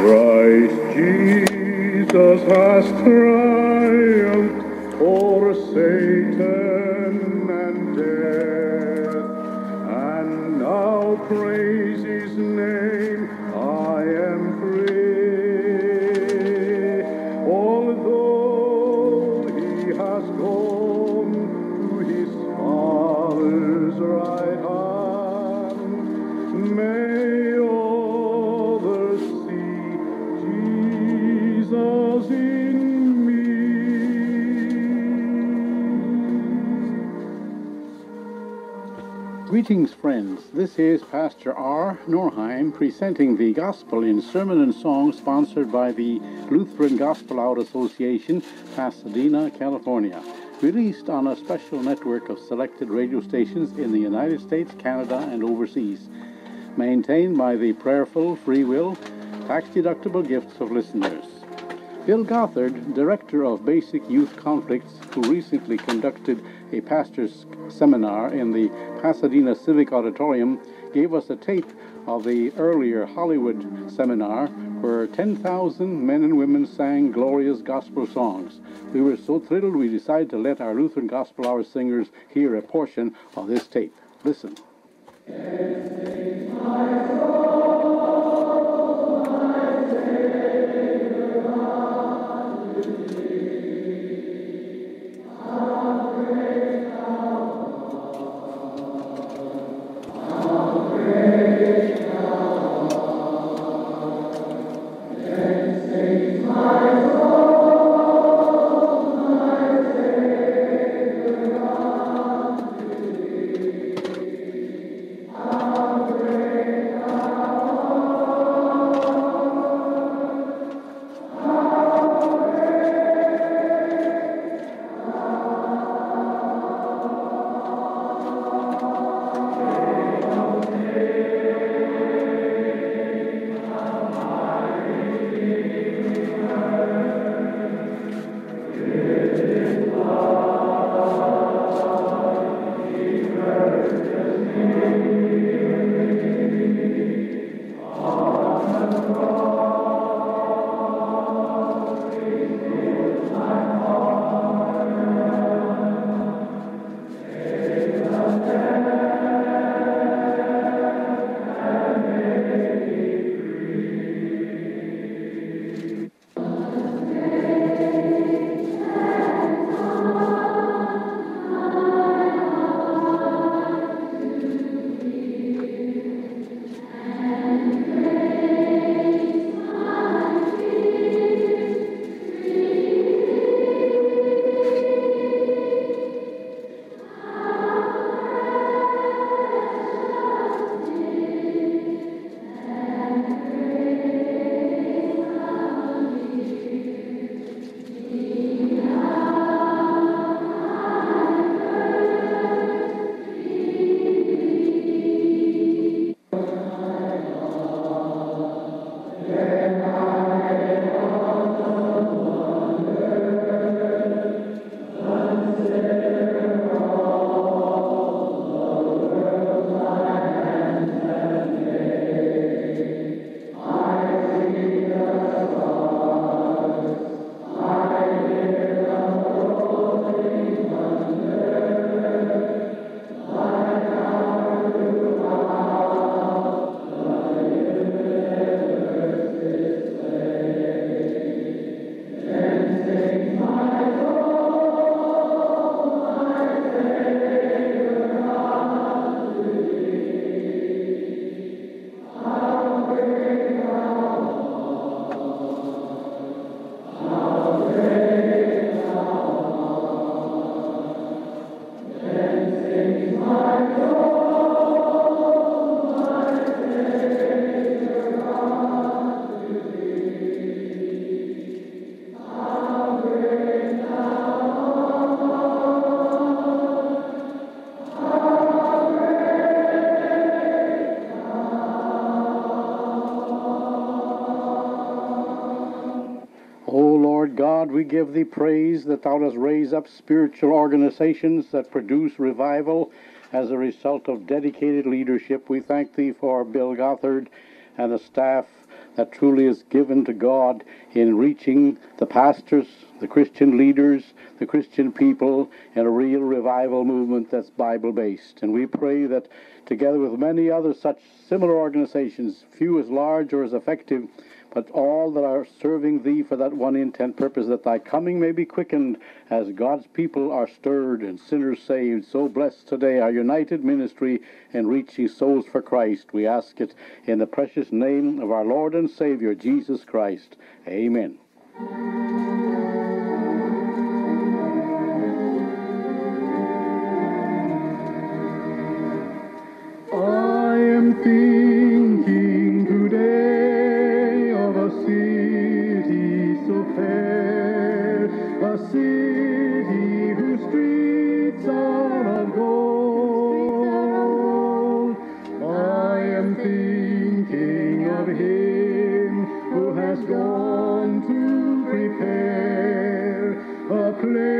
Christ Jesus has triumphed over Satan Greetings, friends. This is Pastor R. Norheim presenting the Gospel in Sermon and Song sponsored by the Lutheran Gospel Hour Association, Pasadena, California. Released on a special network of selected radio stations in the United States, Canada, and overseas. Maintained by the prayerful, free will, tax deductible gifts of listeners. Bill Gothard, Director of Basic Youth Conflicts, who recently conducted a pastor's seminar in the Pasadena Civic Auditorium, gave us a tape of the earlier Hollywood seminar where 10,000 men and women sang glorious gospel songs. We were so thrilled we decided to let our Lutheran Gospel Hour singers hear a portion of this tape. Listen. We give thee praise that thou dost raise up spiritual organizations that produce revival as a result of dedicated leadership. We thank thee for Bill Gothard and the staff that truly is given to God in reaching the pastors, the Christian leaders, the Christian people in a real revival movement that's Bible based. And we pray that together with many other such similar organizations, few as large or as effective, but all that are serving thee for that one intent purpose, that thy coming may be quickened as God's people are stirred and sinners saved. So bless today our united ministry in reaching souls for Christ. We ask it in the precious name of our Lord and Savior, Jesus Christ. Amen. I am thinking has gone to prepare a place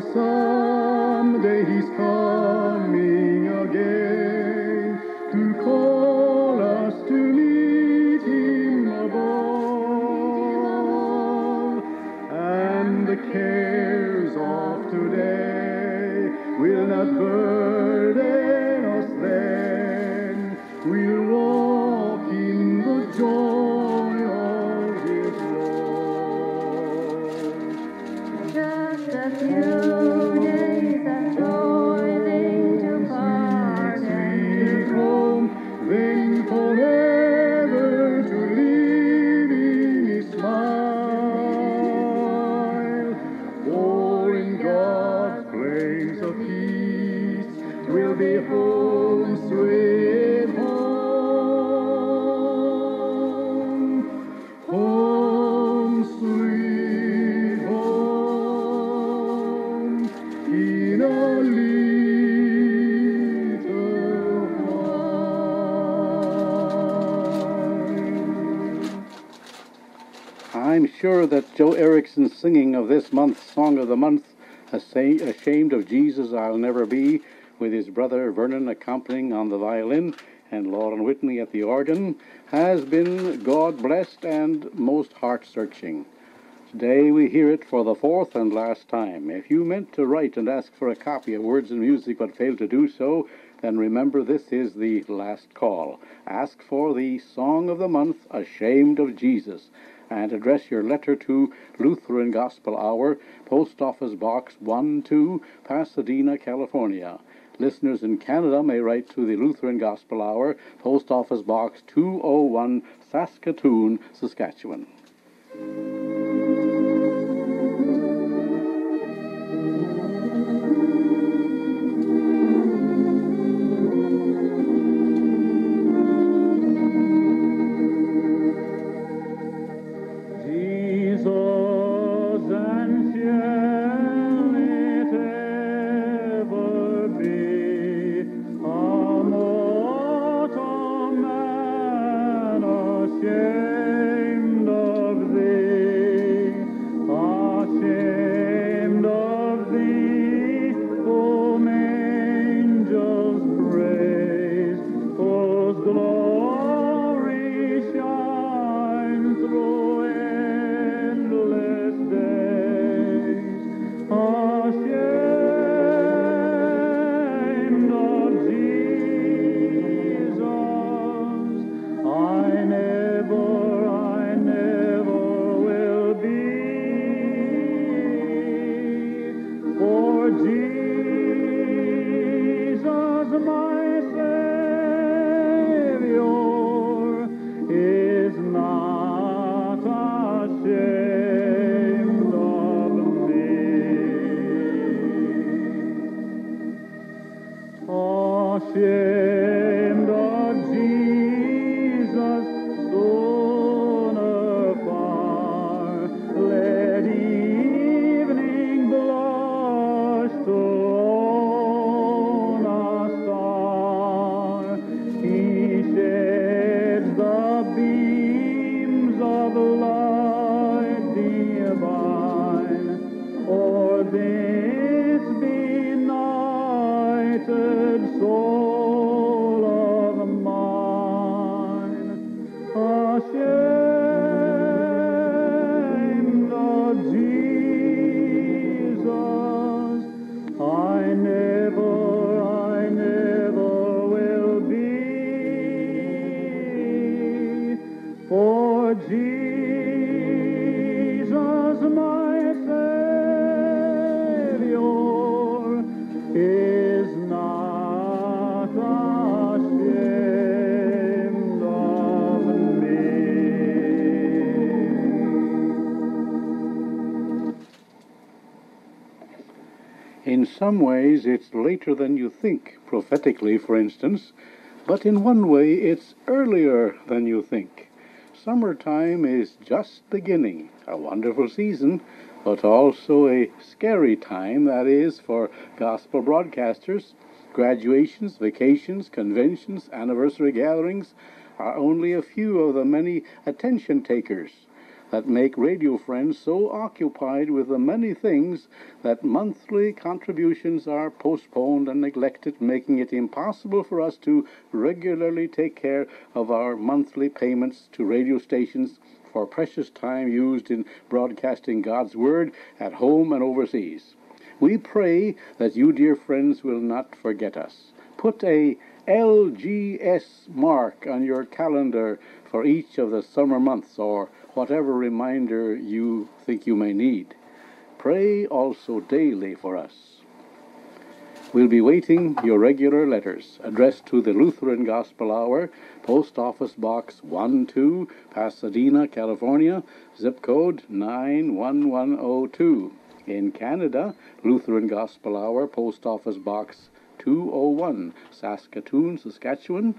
someday He's coming that Joe Erickson's singing of this month's Song of the Month, Ashamed of Jesus I'll Never Be, with his brother Vernon accompanying on the violin and Lauren Whitney at the organ, has been God blessed and most heart searching. Today we hear it for the fourth and last time. If you meant to write and ask for a copy of Words and Music but failed to do so, then remember this is the last call. Ask for the Song of the Month, Ashamed of Jesus, and address your letter to Lutheran Gospel Hour, Post Office Box 12, Pasadena, California. Listeners in Canada may write to the Lutheran Gospel Hour, Post Office Box 201, Saskatoon, Saskatchewan. Lord. Some ways, it's later than you think, prophetically, for instance, but in one way, it's earlier than you think. Summertime is just beginning, a wonderful season, but also a scary time, that is, for gospel broadcasters. Graduations, vacations, conventions, anniversary gatherings are only a few of the many attention takers that make radio friends so occupied with the many things that monthly contributions are postponed and neglected, making it impossible for us to regularly take care of our monthly payments to radio stations for precious time used in broadcasting God's Word at home and overseas. We pray that you, dear friends, will not forget us. Put a LGS mark on your calendar for each of the summer months or whatever reminder you think you may need. Pray also daily for us. We'll be waiting your regular letters addressed to the Lutheran Gospel Hour, Post Office Box 12, Pasadena, California, zip code 91102. In Canada, Lutheran Gospel Hour, Post Office Box 201, Saskatoon, Saskatchewan,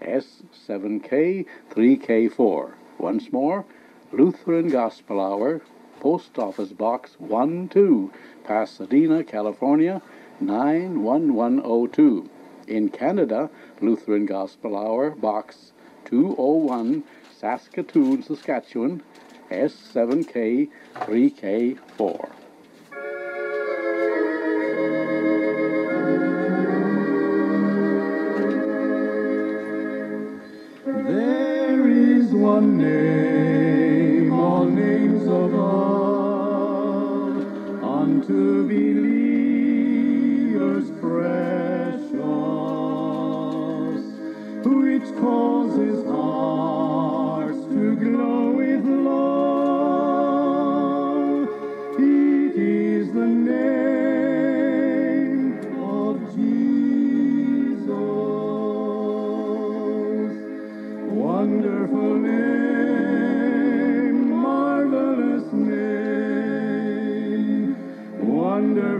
S7K 3K4. Once more, Lutheran Gospel Hour, Post Office Box 12, Pasadena, California 91102. In Canada, Lutheran Gospel Hour, Box 201, Saskatoon, Saskatchewan S7K 3K4. There is one name,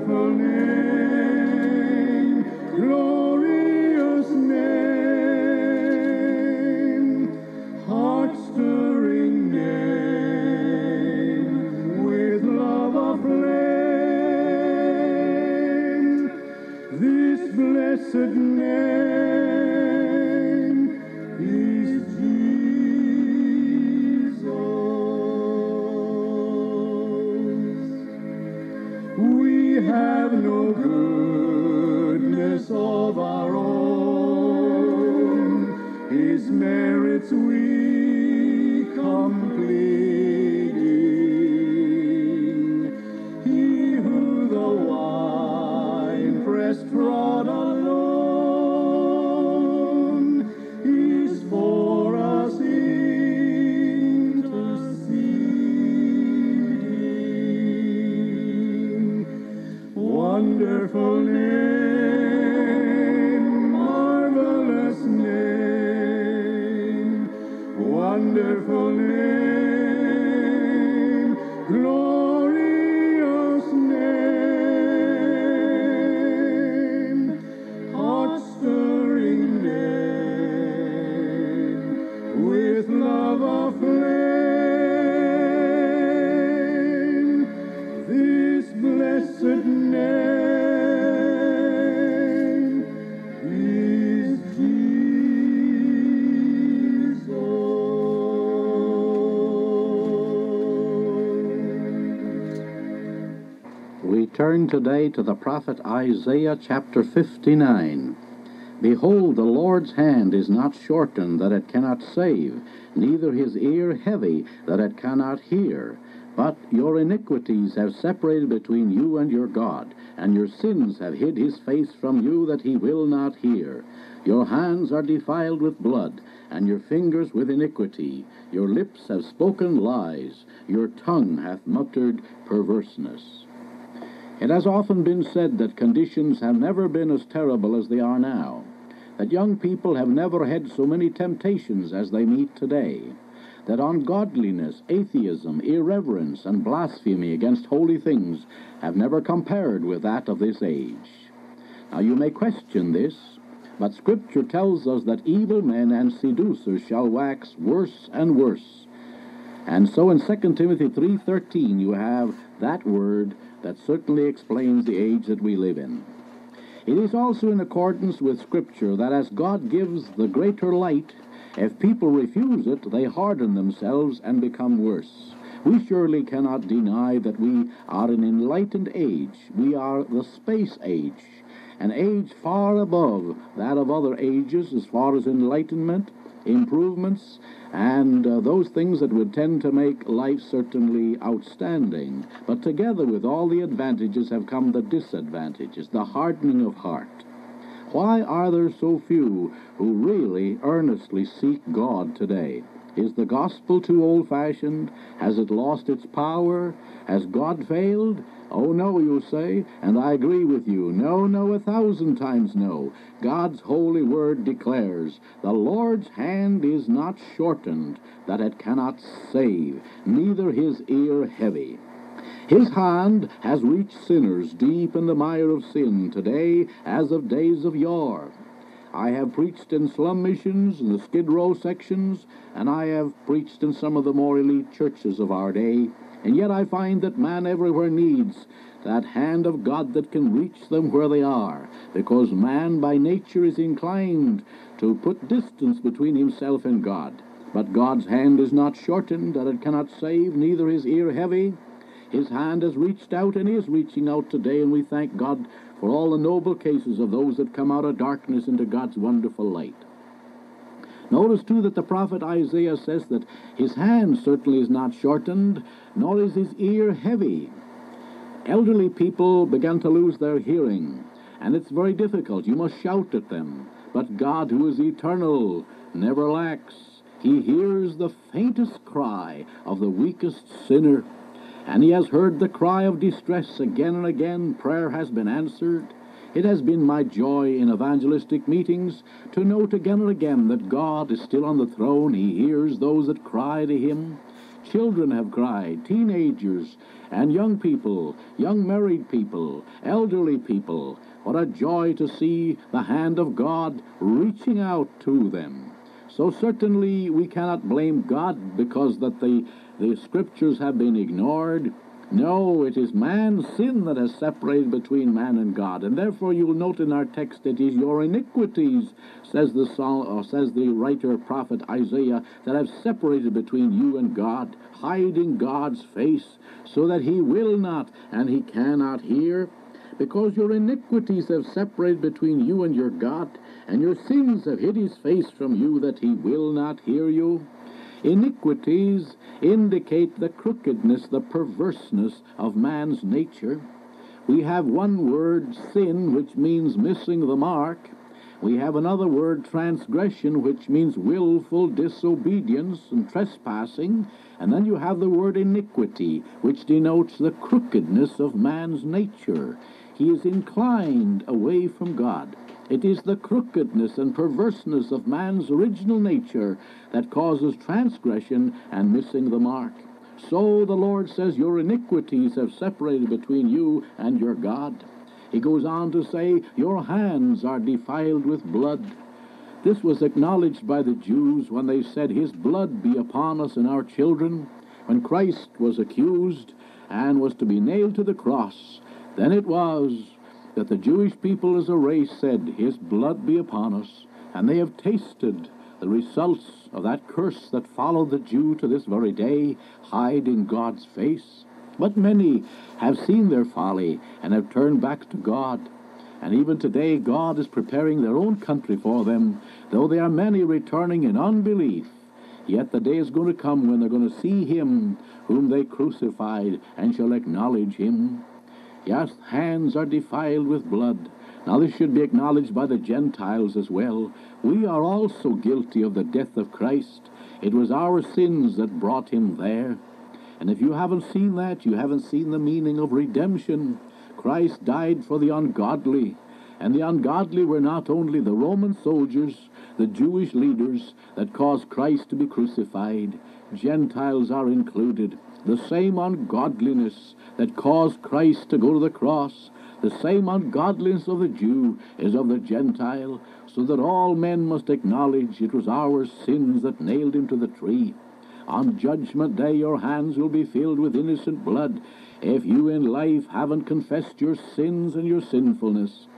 wonderful turn today to the prophet Isaiah chapter 59. Behold, the Lord's hand is not shortened that it cannot save, neither his ear heavy that it cannot hear. But your iniquities have separated between you and your God, and your sins have hid his face from you that he will not hear. Your hands are defiled with blood, and your fingers with iniquity. Your lips have spoken lies, your tongue hath muttered perverseness. It has often been said that conditions have never been as terrible as they are now, that young people have never had so many temptations as they meet today, that ungodliness, atheism, irreverence, and blasphemy against holy things have never compared with that of this age. Now you may question this, but Scripture tells us that evil men and seducers shall wax worse and worse. And so in 2 Timothy 3.13 you have that word that certainly explains the age that we live in. It is also in accordance with Scripture that as God gives the greater light, if people refuse it, they harden themselves and become worse. We surely cannot deny that we are an enlightened age. We are the space age, an age far above that of other ages as far as enlightenment, improvements, and uh, those things that would tend to make life certainly outstanding. But together with all the advantages have come the disadvantages, the hardening of heart. Why are there so few who really earnestly seek God today? Is the gospel too old fashioned? Has it lost its power? Has God failed? Oh, no, you say, and I agree with you. No, no, a thousand times no. God's holy word declares, The Lord's hand is not shortened, that it cannot save, neither his ear heavy. His hand has reached sinners deep in the mire of sin today as of days of yore. I have preached in slum missions in the Skid Row sections, and I have preached in some of the more elite churches of our day. And yet I find that man everywhere needs that hand of God that can reach them where they are, because man by nature is inclined to put distance between himself and God. But God's hand is not shortened, that it cannot save, neither his ear heavy. His hand has reached out and is reaching out today, and we thank God for all the noble cases of those that come out of darkness into God's wonderful light. Notice, too, that the prophet Isaiah says that his hand certainly is not shortened, nor is his ear heavy. Elderly people begin to lose their hearing, and it's very difficult. You must shout at them. But God, who is eternal, never lacks. He hears the faintest cry of the weakest sinner, and he has heard the cry of distress again and again. Prayer has been answered. It has been my joy in evangelistic meetings to note again and again that God is still on the throne. He hears those that cry to him. Children have cried, teenagers, and young people, young married people, elderly people. What a joy to see the hand of God reaching out to them. So certainly we cannot blame God because that the, the scriptures have been ignored. No, it is man's sin that has separated between man and God, and therefore you will note in our text it is your iniquities, says the says the writer prophet Isaiah, that have separated between you and God, hiding God's face, so that he will not and he cannot hear. Because your iniquities have separated between you and your God, and your sins have hid his face from you that he will not hear you. Iniquities indicate the crookedness, the perverseness of man's nature. We have one word, sin, which means missing the mark. We have another word, transgression, which means willful disobedience and trespassing. And then you have the word iniquity, which denotes the crookedness of man's nature. He is inclined away from God. It is the crookedness and perverseness of man's original nature that causes transgression and missing the mark. So the Lord says, Your iniquities have separated between you and your God. He goes on to say, Your hands are defiled with blood. This was acknowledged by the Jews when they said, His blood be upon us and our children. When Christ was accused and was to be nailed to the cross, then it was that the Jewish people as a race said, His blood be upon us. And they have tasted the results of that curse that followed the Jew to this very day, hiding God's face. But many have seen their folly and have turned back to God. And even today, God is preparing their own country for them, though there are many returning in unbelief. Yet the day is going to come when they're going to see him whom they crucified and shall acknowledge him. Yes, hands are defiled with blood. Now this should be acknowledged by the Gentiles as well. We are also guilty of the death of Christ. It was our sins that brought him there. And if you haven't seen that, you haven't seen the meaning of redemption. Christ died for the ungodly. And the ungodly were not only the Roman soldiers, the Jewish leaders that caused Christ to be crucified. Gentiles are included. The same ungodliness that caused Christ to go to the cross, the same ungodliness of the Jew is of the Gentile, so that all men must acknowledge it was our sins that nailed him to the tree. On Judgment Day your hands will be filled with innocent blood if you in life haven't confessed your sins and your sinfulness.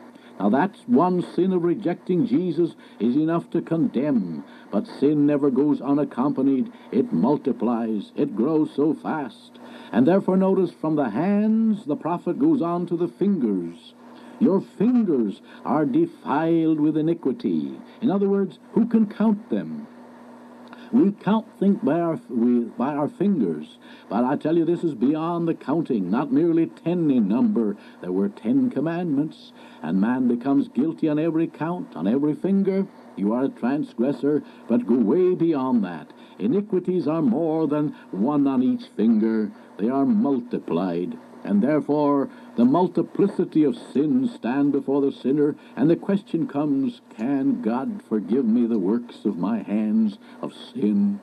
Now that's one sin of rejecting Jesus is enough to condemn, but sin never goes unaccompanied. It multiplies. It grows so fast. And therefore notice from the hands the prophet goes on to the fingers. Your fingers are defiled with iniquity. In other words, who can count them? We count think by our we, by our fingers, but I tell you this is beyond the counting. Not merely ten in number. There were ten commandments, and man becomes guilty on every count, on every finger. You are a transgressor, but go way beyond that. Iniquities are more than one on each finger. They are multiplied. And therefore the multiplicity of sins stand before the sinner, and the question comes, can God forgive me the works of my hands of sin?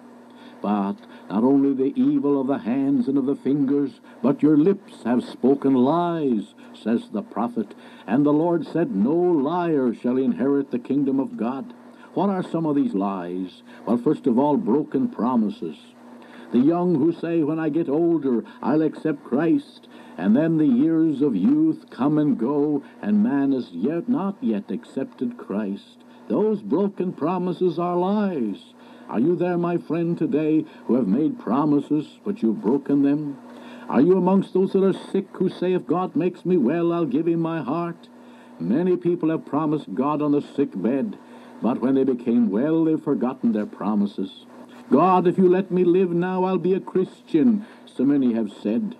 But not only the evil of the hands and of the fingers, but your lips have spoken lies, says the prophet. And the Lord said, No liar shall inherit the kingdom of God. What are some of these lies? Well, first of all, broken promises. The young who say, When I get older, I'll accept Christ. And then the years of youth come and go, and man has yet not yet accepted Christ. Those broken promises are lies. Are you there, my friend, today, who have made promises, but you've broken them? Are you amongst those that are sick who say, If God makes me well, I'll give him my heart? Many people have promised God on the sick bed, but when they became well, they've forgotten their promises. God, if you let me live now, I'll be a Christian, so many have said.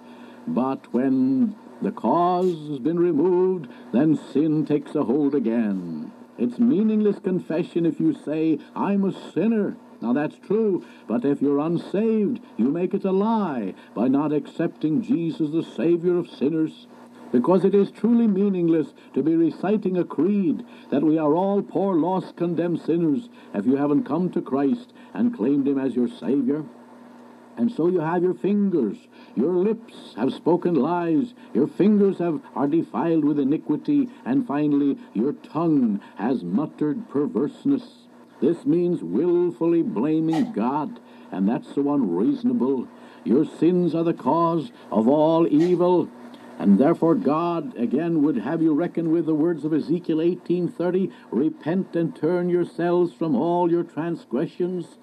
But when the cause has been removed, then sin takes a hold again. It's meaningless confession if you say, I'm a sinner. Now that's true, but if you're unsaved, you make it a lie by not accepting Jesus the Savior of sinners. Because it is truly meaningless to be reciting a creed that we are all poor, lost, condemned sinners if you haven't come to Christ and claimed Him as your Savior. And so you have your fingers. Your lips have spoken lies. Your fingers have, are defiled with iniquity. And finally, your tongue has muttered perverseness. This means willfully blaming God, and that's so unreasonable. Your sins are the cause of all evil. And therefore God again would have you reckon with the words of Ezekiel 18:30, repent and turn yourselves from all your transgressions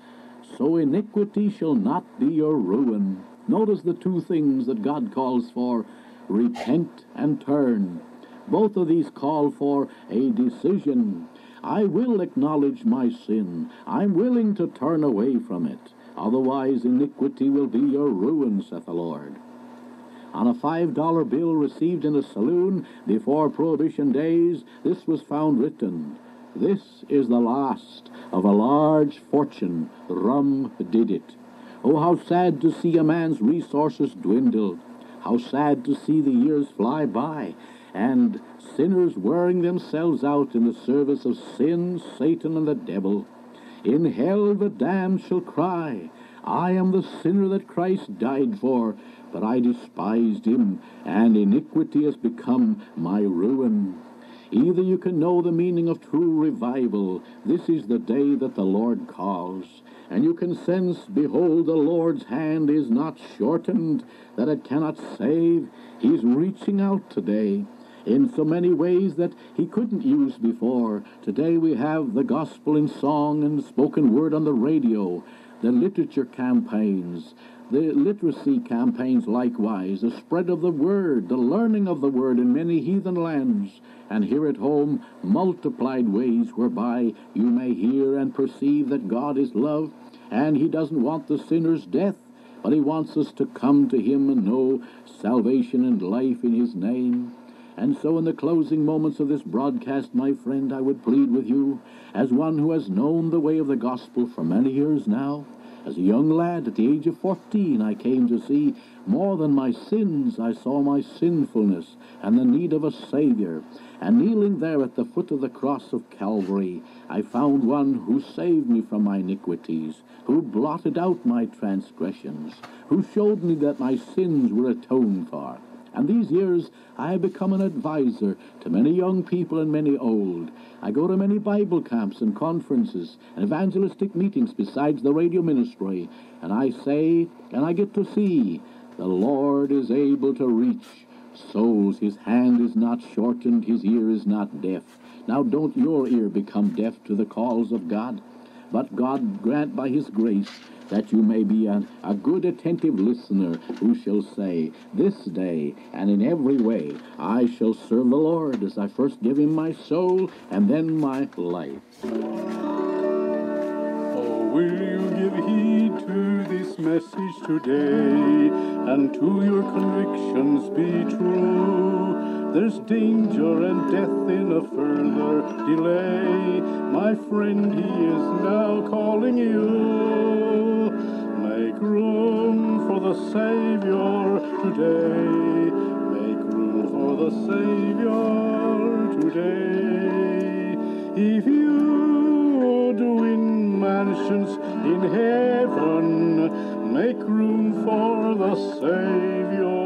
so iniquity shall not be your ruin. Notice the two things that God calls for repent and turn. Both of these call for a decision. I will acknowledge my sin. I'm willing to turn away from it. Otherwise, iniquity will be your ruin, saith the Lord. On a five dollar bill received in a saloon before Prohibition days, this was found written, This is the last of a large fortune. Rum did it. Oh, how sad to see a man's resources dwindle. How sad to see the years fly by, and sinners wearing themselves out in the service of sin, Satan, and the devil. In hell the damned shall cry, I am the sinner that Christ died for, but I despised him, and iniquity has become my ruin. Either you can know the meaning of true revival, this is the day that the Lord calls, and you can sense, behold, the Lord's hand is not shortened, that it cannot save. He's reaching out today in so many ways that he couldn't use before. Today we have the gospel in song and spoken word on the radio, the literature campaigns, the literacy campaigns likewise, the spread of the word, the learning of the word in many heathen lands, and here at home multiplied ways whereby you may hear and perceive that God is love, and he doesn't want the sinner's death, but he wants us to come to him and know salvation and life in his name. And so, in the closing moments of this broadcast, my friend, I would plead with you, as one who has known the way of the gospel for many years now. As a young lad, at the age of fourteen, I came to see more than my sins. I saw my sinfulness and the need of a Savior. And kneeling there at the foot of the cross of Calvary, I found one who saved me from my iniquities, who blotted out my transgressions, who showed me that my sins were atoned for. And these years I have become an advisor to many young people and many old. I go to many Bible camps and conferences and evangelistic meetings besides the radio ministry, and I say and I get to see the Lord is able to reach souls. His hand is not shortened, his ear is not deaf. Now don't your ear become deaf to the calls of God, but God grant by his grace that you may be a, a good attentive listener who shall say, This day and in every way I shall serve the Lord as I first give him my soul and then my life. Oh, will you give heed to this message today and to your convictions be true? There's danger and death in a further delay. My friend, he is now calling you. Make room for the Savior today. Make room for the Savior today. If you do win mansions in heaven, make room for the Savior